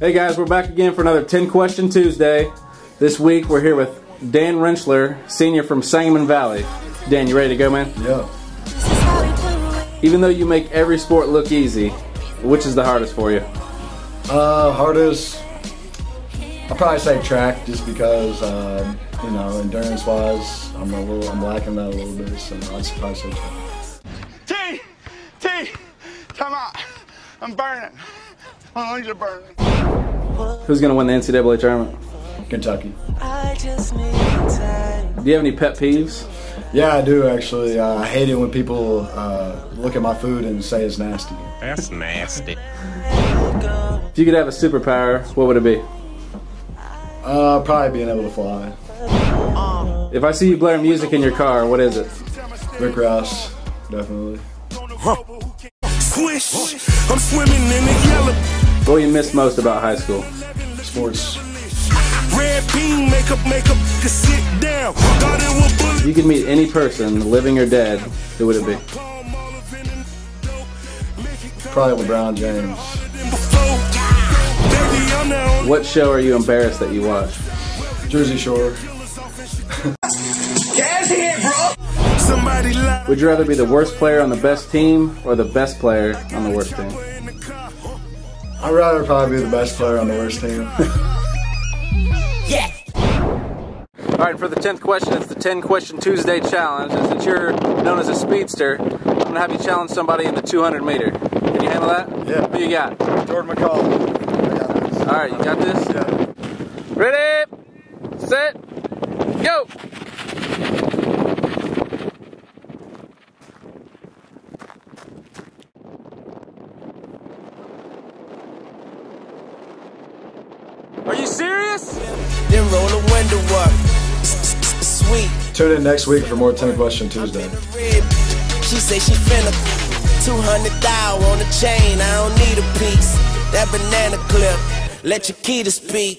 Hey guys, we're back again for another 10 Question Tuesday. This week we're here with Dan Rentschler, senior from Sangamon Valley. Dan, you ready to go, man? Yeah. Even though you make every sport look easy, which is the hardest for you? Uh, hardest, I'll probably say track just because, um, you know, endurance wise, I'm a little, I'm lacking that a little bit, so I'd probably say track. T, T, come on. I'm burning. My lungs are burning. Who's going to win the NCAA tournament? Kentucky. Do you have any pet peeves? Yeah, I do actually. Uh, I hate it when people uh, look at my food and say it's nasty. That's nasty. If you could have a superpower, what would it be? Uh, probably being able to fly. If I see you blaring music in your car, what is it? Rick Ross, definitely. Squish, I'm swimming in the yellow. What do you miss most about high school? Sports. Red bean makeup, makeup, sit down. Thought it. If you could meet any person, living or dead, who would it be? Probably LeBron James. Baby, I'm the only What show are you embarrassed that you watch? Jersey Shore. Would you rather be the worst player on the best team or the best player on the worst team? I'd rather probably be the best player on the worst team. Yes! All right, for the 10th question, it's the 10 question Tuesday challenge. And since you're known as a speedster, I'm going to have you challenge somebody in the 200 meter. Can you handle that? Yeah. Who you got? Jordan McCall. I got this. All right, you got this? Yeah. Ready, set, go! Are you serious? Then roll the window up. Sweet. Tune in next week for more 10 Question Tuesday. She say she finna 200 thou on the chain. I don't need a piece. That banana clip. Let your key to speak.